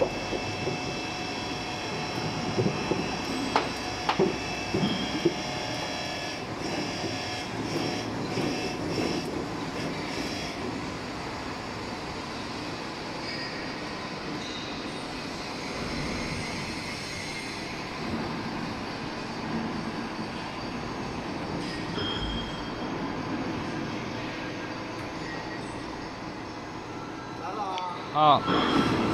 广播。好。Oh.